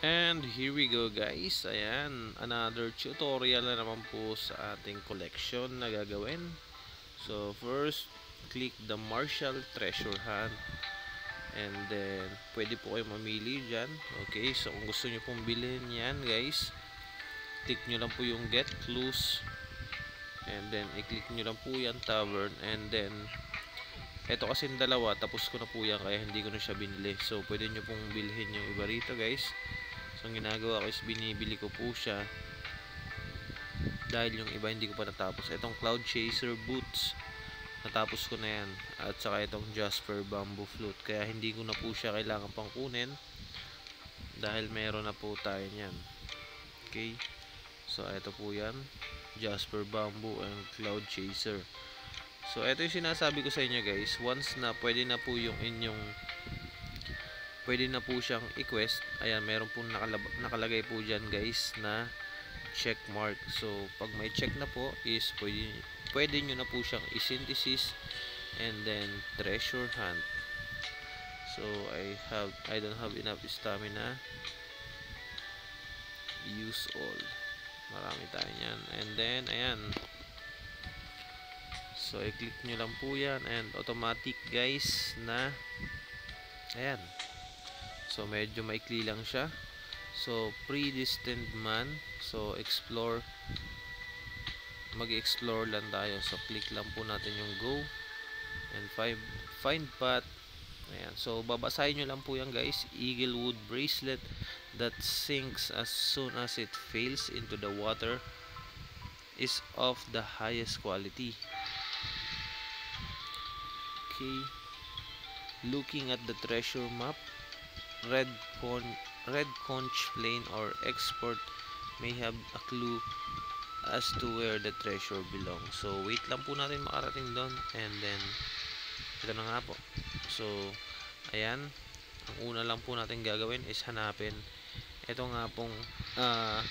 And here we go guys. Ayan, another tutorial na naman po sa ating collection na gagawin. So first, click the Marshall Treasure Hunt. And then, pwede po kayo mamili dyan. Okay, so kung gusto nyo pong bilhin yan guys, click nyo lang po yung get clues. And then, i-click nyo lang po yan tavern. And then, eto kasi dalawa, tapos ko na po yan kaya hindi ko na siya binili. So, pwede nyo pong bilhin yung iba rito guys. So, ang ginagawa ko is binibili ko po siya dahil yung iba hindi ko pa natapos. Itong Cloud Chaser Boots, natapos ko na yan. At saka itong Jasper Bamboo Flute. Kaya hindi ko na po siya kailangan pang kunin dahil meron na po tayo niyan. Okay. So, ito po yan. Jasper Bamboo and Cloud Chaser. So, ito yung sinasabi ko sa inyo guys. Once na pwede na po yung inyong pwede na po siyang i-quest. Ayan, meron po nakalagay po dyan guys na check mark. So, pag may check na po is pwede, pwede nyo na po siyang i-synthesis and then treasure hunt. So, I have I don't have enough stamina. Use all. Marami tayo niyan. And then, ayan. So, i-click nyo lang po yan. And automatic guys na ayan. So, medyo maikli lang siya. So, predestined man. So, explore. Mag-explore lang tayo. So, click lang po natin yung go. And find, find path. Ayan. So, babasahin nyo lang po yan guys. Eaglewood bracelet that sinks as soon as it fails into the water is of the highest quality. Okay. Looking at the treasure map, red con red conch plain or export may have a clue as to where the treasure belongs. So, wait lang po natin makarating doon and then ito na nga po. So, ayan. Ang una lang po natin gagawin is hanapin ito nga pong uh,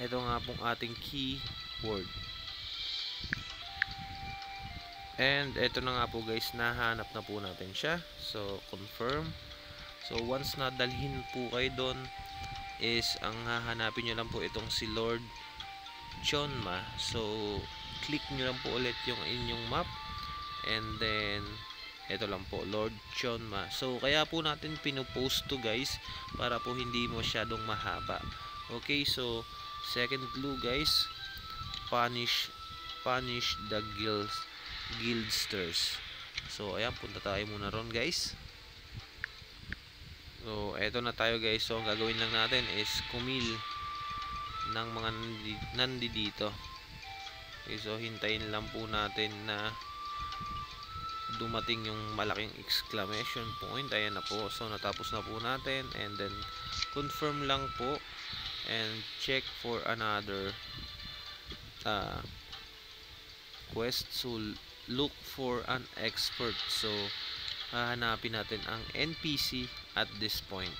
ito nga pong ating keyword. And ito na nga po guys, nahanap na po natin siya. So, confirm. So, once na dalhin po kayo doon, is ang hahanapin nyo lang po itong si Lord Chonma. So, click nyo lang po ulit yung inyong map. And then, ito lang po, Lord Chonma. So, kaya po natin pinupost to guys, para po hindi masyadong mahaba. Okay, so, second clue guys, punish, punish the guilds, guildsters. So, ayan, punta tayo muna ron guys. So, eto na tayo guys. So, ang gagawin lang natin is kumil ng mga nandi, dito. Okay, so, hintayin lang po natin na dumating yung malaking exclamation point. Ayan na po. So, natapos na po natin. And then, confirm lang po. And check for another uh, quest. So, look for an expert. So, hahanapin natin ang NPC at this point.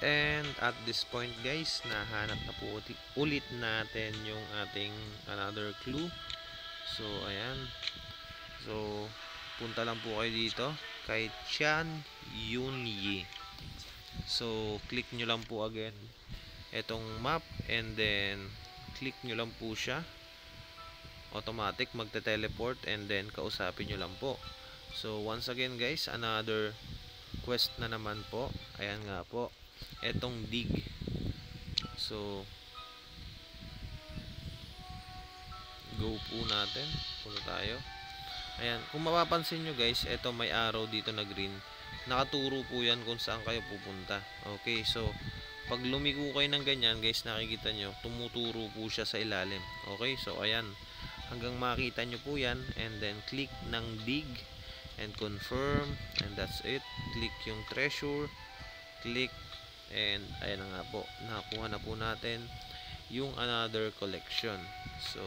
And at this point guys, nahanap na po ulit natin yung ating another clue. So, ayan. So, punta lang po kayo dito kay Chan Yunyi. So, click nyo lang po again itong map and then click nyo lang po siya automatic magte-teleport and then kausapin nyo lang po. So, once again guys, another quest na naman po. Ayan nga po. Etong dig. So, go po natin. Punta tayo. Ayan. Kung mapapansin nyo guys, eto may arrow dito na green. Nakaturo po yan kung saan kayo pupunta. Okay, so, pag lumiko kayo ng ganyan guys, nakikita nyo, tumuturo po siya sa ilalim. Okay, so ayan hanggang makita nyo po yan and then click ng dig and confirm and that's it. Click yung treasure click and ayan nga po nakuha na po natin yung another collection. So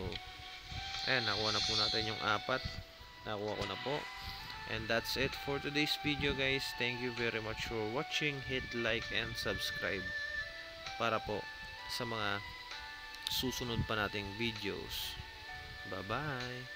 ayan nakuha na po natin yung apat. Nakuha ko na po. And that's it for today's video guys. Thank you very much for watching. Hit like and subscribe para po sa mga susunod pa nating videos Bye-bye.